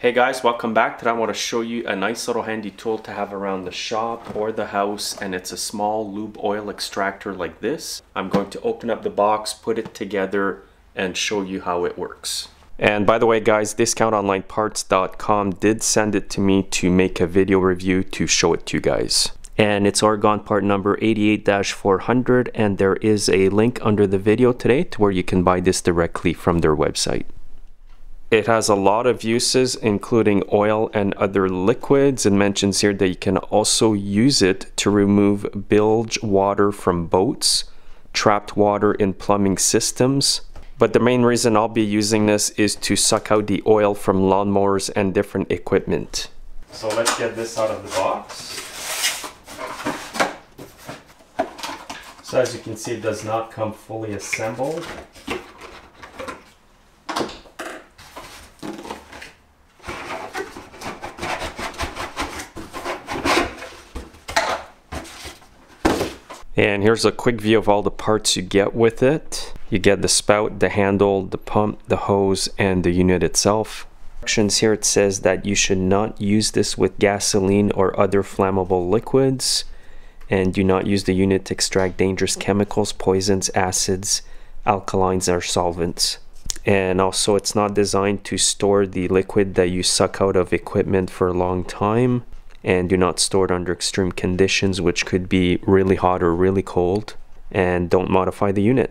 Hey guys, welcome back. Today I want to show you a nice little handy tool to have around the shop or the house and it's a small lube oil extractor like this. I'm going to open up the box, put it together and show you how it works. And by the way guys, discountonlineparts.com did send it to me to make a video review to show it to you guys. And it's Oregon part number 88-400 and there is a link under the video today to where you can buy this directly from their website. It has a lot of uses, including oil and other liquids. It mentions here that you can also use it to remove bilge water from boats, trapped water in plumbing systems. But the main reason I'll be using this is to suck out the oil from lawnmowers and different equipment. So let's get this out of the box. So as you can see, it does not come fully assembled. And here's a quick view of all the parts you get with it. You get the spout, the handle, the pump, the hose, and the unit itself. Instructions here it says that you should not use this with gasoline or other flammable liquids and do not use the unit to extract dangerous chemicals, poisons, acids, alkalines, or solvents. And also it's not designed to store the liquid that you suck out of equipment for a long time and do not store it under extreme conditions which could be really hot or really cold and don't modify the unit.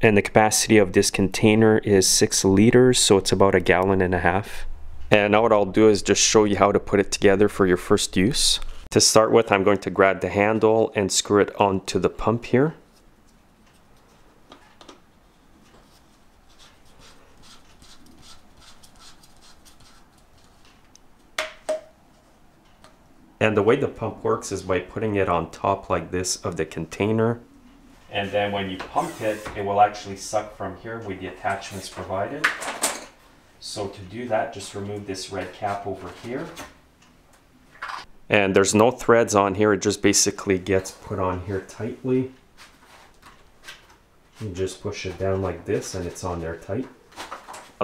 And the capacity of this container is six liters so it's about a gallon and a half. And now what I'll do is just show you how to put it together for your first use. To start with I'm going to grab the handle and screw it onto the pump here And the way the pump works is by putting it on top like this of the container. And then when you pump it, it will actually suck from here with the attachments provided. So to do that, just remove this red cap over here. And there's no threads on here, it just basically gets put on here tightly. You just push it down like this and it's on there tight.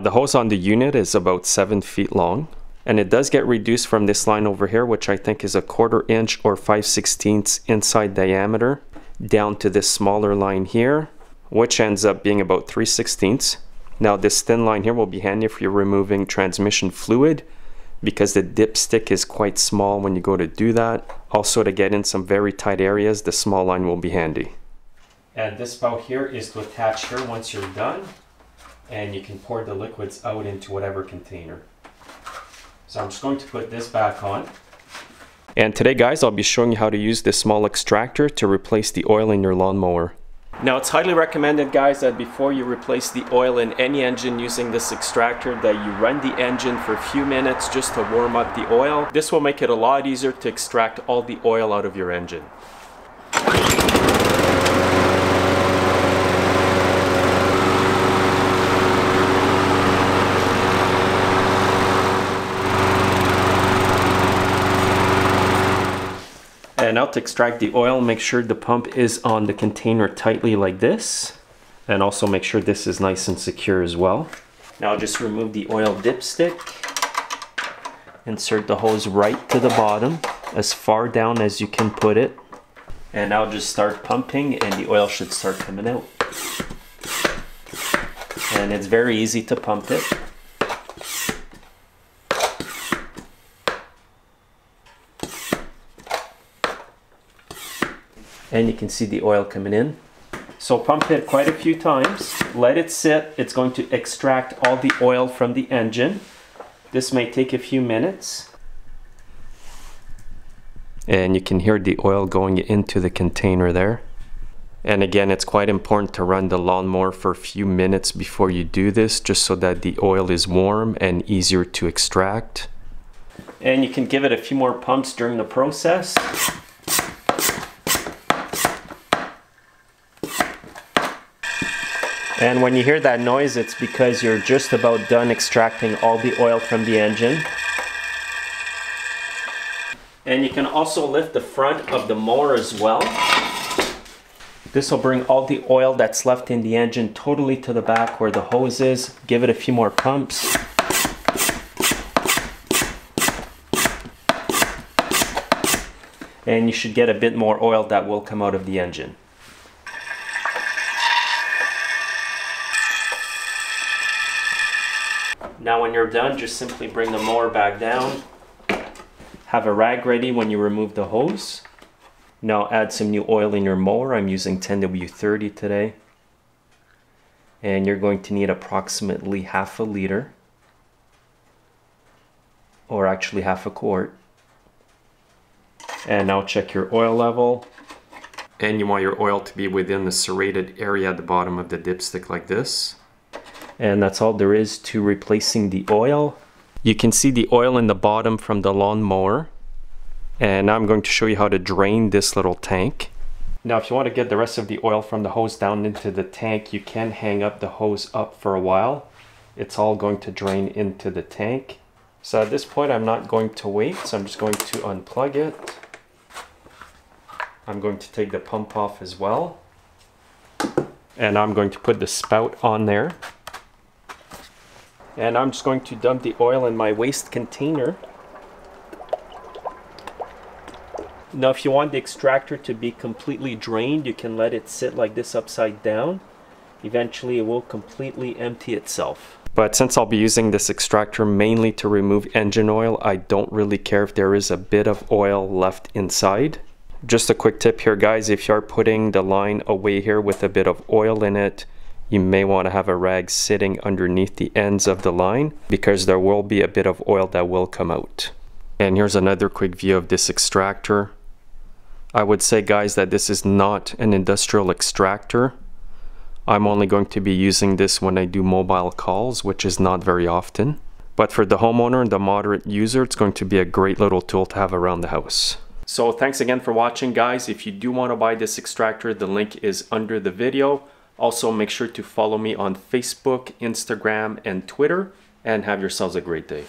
The hose on the unit is about 7 feet long and it does get reduced from this line over here which I think is a quarter inch or 5 sixteenths inside diameter down to this smaller line here which ends up being about 3 sixteenths. Now this thin line here will be handy if you're removing transmission fluid because the dipstick is quite small when you go to do that. Also to get in some very tight areas the small line will be handy. And this spout here is to attach here once you're done and you can pour the liquids out into whatever container. So I'm just going to put this back on. And today guys, I'll be showing you how to use this small extractor to replace the oil in your lawnmower. Now it's highly recommended guys that before you replace the oil in any engine using this extractor that you run the engine for a few minutes just to warm up the oil. This will make it a lot easier to extract all the oil out of your engine. Now to extract the oil, make sure the pump is on the container tightly like this. And also make sure this is nice and secure as well. Now just remove the oil dipstick. Insert the hose right to the bottom, as far down as you can put it. And now just start pumping and the oil should start coming out. And it's very easy to pump it. And you can see the oil coming in. So pump it quite a few times, let it sit, it's going to extract all the oil from the engine. This may take a few minutes. And you can hear the oil going into the container there. And again, it's quite important to run the lawnmower for a few minutes before you do this, just so that the oil is warm and easier to extract. And you can give it a few more pumps during the process. And when you hear that noise, it's because you're just about done extracting all the oil from the engine. And you can also lift the front of the mower as well. This will bring all the oil that's left in the engine totally to the back where the hose is. Give it a few more pumps. And you should get a bit more oil that will come out of the engine. Now when you're done, just simply bring the mower back down. Have a rag ready when you remove the hose. Now add some new oil in your mower. I'm using 10W30 today. And you're going to need approximately half a liter. Or actually half a quart. And now check your oil level. And you want your oil to be within the serrated area at the bottom of the dipstick like this. And that's all there is to replacing the oil. You can see the oil in the bottom from the lawnmower. And now I'm going to show you how to drain this little tank. Now if you want to get the rest of the oil from the hose down into the tank, you can hang up the hose up for a while. It's all going to drain into the tank. So at this point I'm not going to wait, so I'm just going to unplug it. I'm going to take the pump off as well. And I'm going to put the spout on there. And I'm just going to dump the oil in my waste container. Now if you want the extractor to be completely drained, you can let it sit like this upside down. Eventually it will completely empty itself. But since I'll be using this extractor mainly to remove engine oil, I don't really care if there is a bit of oil left inside. Just a quick tip here guys, if you are putting the line away here with a bit of oil in it, you may want to have a rag sitting underneath the ends of the line because there will be a bit of oil that will come out. And here's another quick view of this extractor. I would say guys that this is not an industrial extractor. I'm only going to be using this when I do mobile calls, which is not very often. But for the homeowner and the moderate user, it's going to be a great little tool to have around the house. So thanks again for watching guys. If you do want to buy this extractor, the link is under the video. Also make sure to follow me on Facebook, Instagram, and Twitter, and have yourselves a great day.